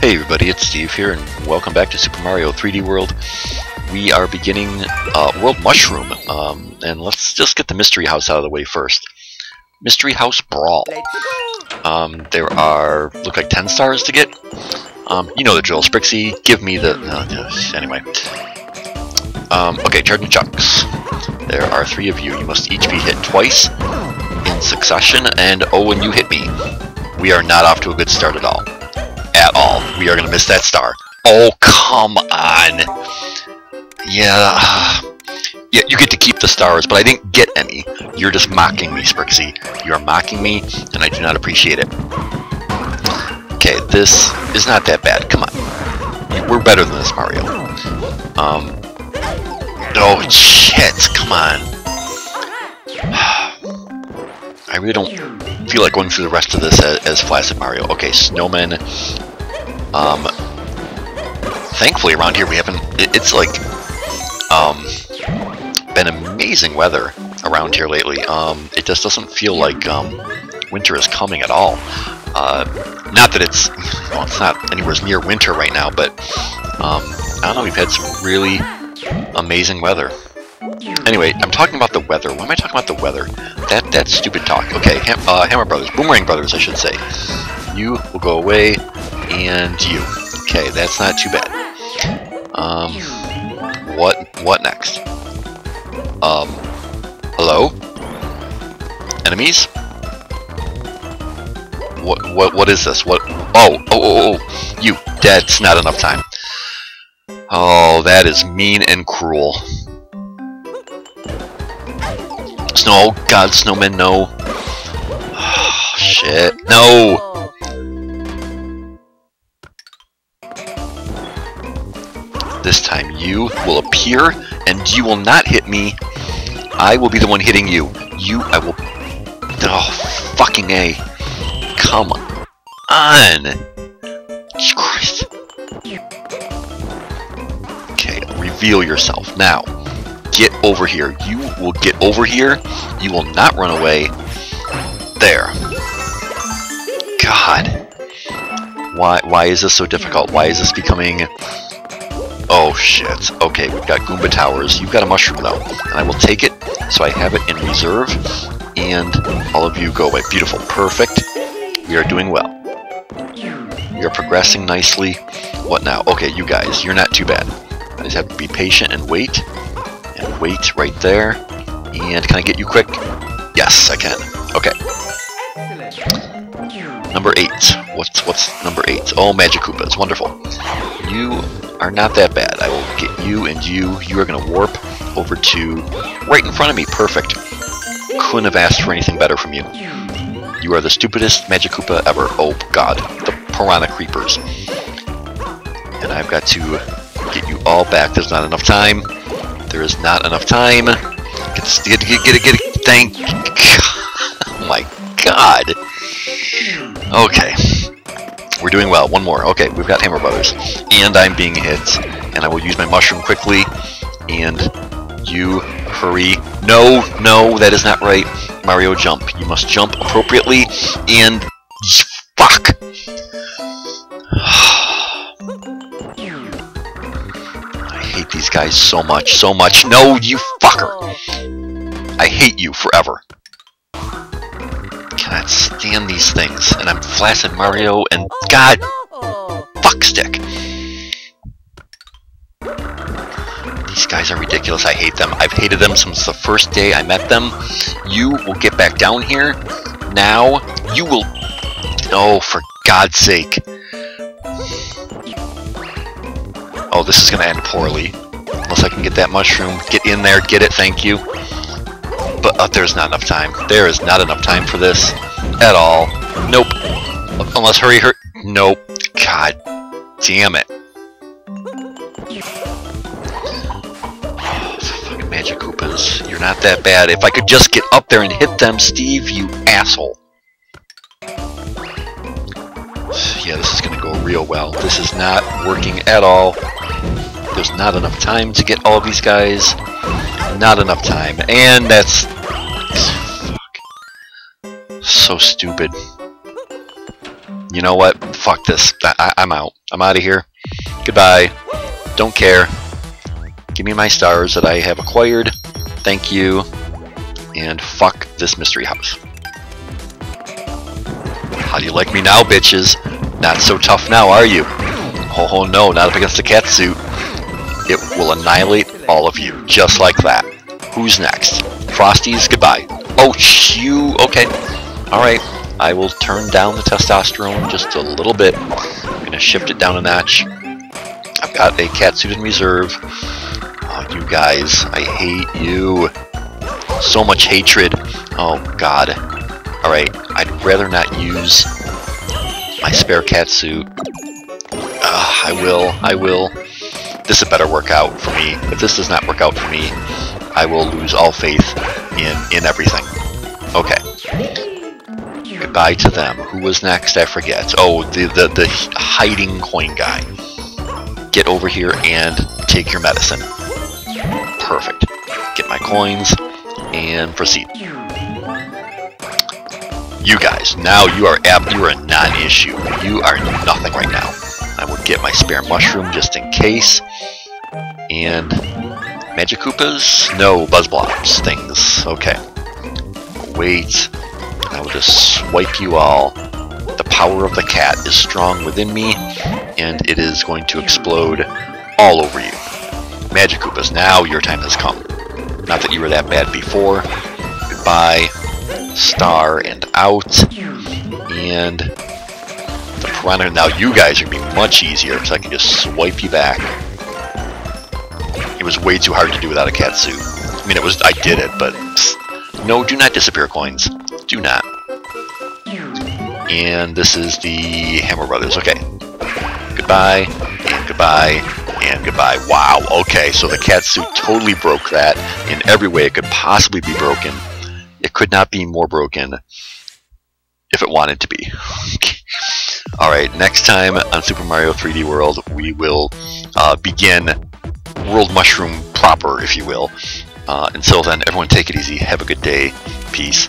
Hey everybody, it's Steve here, and welcome back to Super Mario 3D World. We are beginning uh, World Mushroom, um, and let's just get the Mystery House out of the way first. Mystery House Brawl. Um, there are, look like 10 stars to get. Um, you know the drill, Sprixie, give me the, uh, anyway. Um, okay, charging Chucks. There are three of you. You must each be hit twice in succession, and oh, and you hit me. We are not off to a good start at all. We are going to miss that star. Oh, come on. Yeah. Yeah, you get to keep the stars, but I didn't get any. You're just mocking me, Sprixie. You're mocking me, and I do not appreciate it. Okay, this is not that bad. Come on. We're better than this, Mario. Um. Oh, shit. Come on. I really don't feel like going through the rest of this as, as Flaccid Mario. Okay, Snowman. Um, thankfully around here we haven't, it, it's like, um, been amazing weather around here lately. Um, it just doesn't feel like, um, winter is coming at all. Uh, not that it's, well, it's not anywhere near winter right now, but, um, I don't know, we've had some really amazing weather. Anyway, I'm talking about the weather. Why am I talking about the weather? That that stupid talk. Okay, uh, Hammer Brothers, Boomerang Brothers, I should say. You will go away, and you. Okay, that's not too bad. Um, what what next? Um, hello? Enemies? What what what is this? What? Oh oh oh oh! You. That's not enough time. Oh, that is mean and cruel. Snow, oh God, snowman, no. Oh, shit, no. This time you will appear, and you will not hit me. I will be the one hitting you. You, I will. Oh, fucking a. Come on. Christ. Okay, reveal yourself now get over here. You will get over here. You will not run away. There. God. Why, why is this so difficult? Why is this becoming... Oh, shit. Okay, we've got Goomba Towers. You've got a mushroom, though. And I will take it, so I have it in reserve. And all of you go away. Beautiful. Perfect. We are doing well. We are progressing nicely. What now? Okay, you guys, you're not too bad. I just have to be patient and wait and wait right there. And can I get you quick? Yes, I can. Okay. Number eight. What's what's number eight? Oh, Magic Koopa. It's Wonderful. You are not that bad. I will get you and you. You are going to warp over to right in front of me. Perfect. Couldn't have asked for anything better from you. You are the stupidest Magic Koopa ever. Oh, God. The Piranha Creepers. And I've got to get you all back. There's not enough time. There is not enough time. Get get, get, get get it, thank oh my god. Okay. We're doing well. One more. Okay, we've got Hammer Brothers. And I'm being hit. And I will use my mushroom quickly. And you hurry. No, no, that is not right. Mario, jump. You must jump appropriately. And... Fuck! I hate these guys so much, so much. No, you fucker! I hate you forever. Cannot stand these things, and I'm Flaccid Mario, and God, fuck stick. These guys are ridiculous. I hate them. I've hated them since the first day I met them. You will get back down here. Now, you will... Oh, for God's sake. Oh, this is going to end poorly. Unless I can get that mushroom. Get in there, get it, thank you. But uh, there's not enough time. There is not enough time for this. At all. Nope. Unless hurry, hurry. Nope. God damn it. fucking Magic Koopas. You're not that bad. If I could just get up there and hit them, Steve, you asshole. Yeah, this is to go real well. This is not working at all. There's not enough time to get all these guys. Not enough time. And that's... So stupid. you know what? Fuck this. I, I'm out. I'm out of here. Goodbye. Don't care. Give me my stars that I have acquired. Thank you. And fuck this mystery house. How do you like me now, bitches? Not so tough now, are you? Oh, oh no, not up against the cat suit. It will annihilate all of you, just like that. Who's next? Frosties, goodbye. Oh, you, okay. Alright, I will turn down the testosterone just a little bit. I'm gonna shift it down a notch. I've got a cat suit in reserve. Oh, you guys, I hate you. So much hatred. Oh, God. Alright, I'd rather not use my spare cat suit. Uh, I will, I will. This had better work out for me. If this does not work out for me, I will lose all faith in, in everything. Okay. Goodbye to them. Who was next? I forget. Oh, the, the, the hiding coin guy. Get over here and take your medicine. Perfect. Get my coins and proceed. You guys, now you are ab you are a non-issue. You are nothing right now. I will get my spare mushroom just in case. And Magic Koopas? No, Buzz Blobs things. Okay. Wait. I will just swipe you all. The power of the cat is strong within me, and it is going to explode all over you. Magic Koopas, now your time has come. Not that you were that bad before. Goodbye. Star and out. And the Piranha. Now you guys are going to be much easier because I can just swipe you back. It was way too hard to do without a cat suit. I mean, it was. I did it, but no, do not disappear coins. Do not. And this is the Hammer Brothers. Okay. Goodbye, and goodbye, and goodbye. Wow, okay, so the cat suit totally broke that in every way it could possibly be broken. It could not be more broken if it wanted to be. Alright, next time on Super Mario 3D World, we will uh, begin World Mushroom proper, if you will. Uh, until then, everyone take it easy, have a good day, peace,